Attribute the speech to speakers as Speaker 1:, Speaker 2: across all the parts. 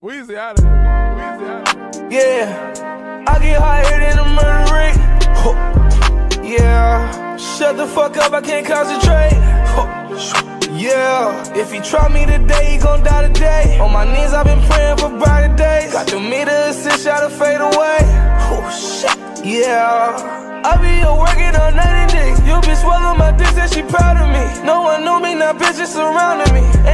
Speaker 1: Weezy out of here. Weezy out of here.
Speaker 2: Yeah, I get higher than a murder rate. Yeah, shut the fuck up, I can't concentrate. Yeah, if he try me today, he gon' die today. On my knees, I've been praying for brighter days. Got the meter assist, shot to fade away. Oh shit, yeah. I be here working on and day. You bitch swallow my dick, said she proud of me. No one knew me, now bitches surrounding me.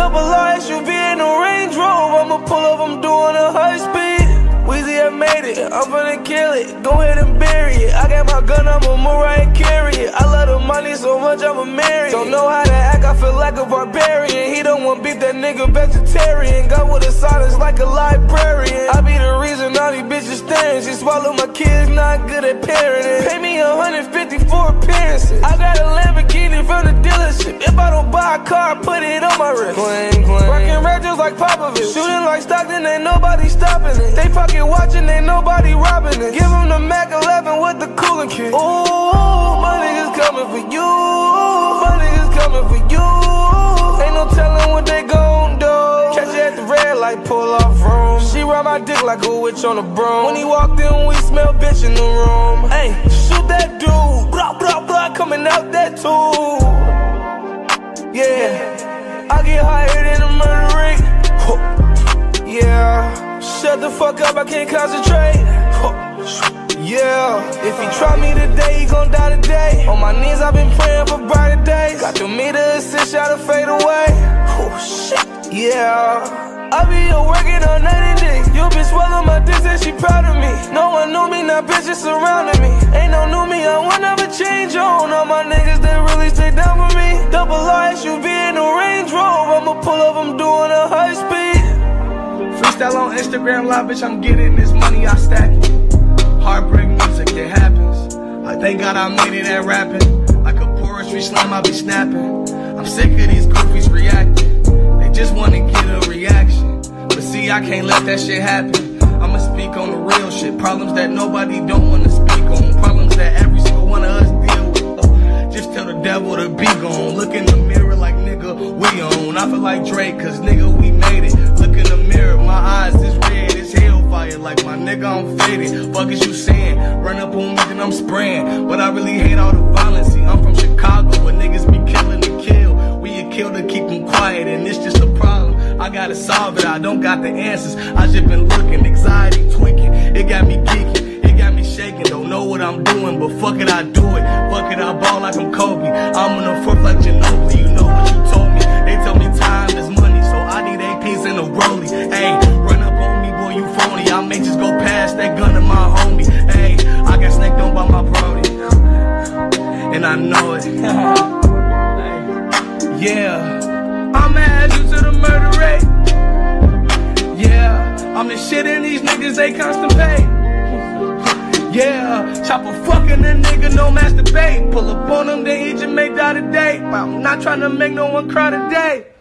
Speaker 2: Double R SUV in a Range Rover. I'ma pull up, I'm doing a high speed. Weezy, I made it, I'm gonna kill it. Go ahead and bury it. I got my gun, I'm a Mariah carry it. I love the money so much, I'ma marry it. Don't know how to act, I feel like a barbarian. He don't want beef, that nigga vegetarian. Got with a silence like a librarian. I be the reason all these bitches staring. She swallow my kids, not good at parenting. Pay me 150 for appearances. I If I don't buy a car, put it on my wrist. Clang, clang. Rockin' red just like Popovich. Shooting like Stockton, ain't nobody stopping it. They pocket watching, ain't nobody robbing it. Give them the Mac 11 with the cooling kit. Ooh, my niggas coming for you. My niggas coming for you. Ain't no telling what they gon' do. Catch it at the red light, pull off room. She ride my dick like a witch on a broom. When he walked in, we smell bitch in the room. Hey, shoot that dude. Blah, blah, blah, coming out that tube. Yeah, I get higher than a murder rate. Yeah, shut the fuck up, I can't concentrate. Yeah, if he try me today, he gon' die today. On my knees, I've been praying for brighter days. Got the meter assist, shot to fade away. Oh shit, yeah. I be here working all night and day. You bitch swallow my dick, said she proud of me. No one knew me, now bitches surrounding me. Ain't no new me, I will
Speaker 3: Freestyle on Instagram live, bitch, I'm getting this money, I stack it. Heartbreak music, it happens. I thank God I made it at rapping. Like a poetry slam, I be snapping. I'm sick of these goofies reacting. They just wanna get a reaction. But see, I can't let that shit happen. I'ma speak on the real shit. Problems that nobody don't wanna speak on. Problems that every single one of us deal with. Uh, just tell the devil to be gone. Look in the mirror like nigga, we on. I feel like Drake, cause nigga, we made it. My eyes is red, it's hellfire. Like my nigga, I'm faded. Fuck is you saying? Run up on me, then I'm spraying. But I really hate all the violence. See, I'm from Chicago, but niggas be killing to kill. We a kill to keep them quiet, and it's just a problem. I gotta solve it, I don't got the answers. I just been looking, anxiety tweaking. It got me geeking, it got me shaking. Don't know what I'm doing, but fuck it, I do it. Fuck it, I ball like I'm Kobe. I'm on the And I know it. yeah, I'ma add you to the murder rate. Yeah, I'm the shit and these niggas, they constipate. Yeah, chop a fucking a nigga, no masturbate. Pull up on them, they each and make die today. I'm not trying to make no one cry today.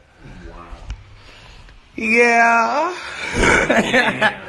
Speaker 3: Yeah. yeah.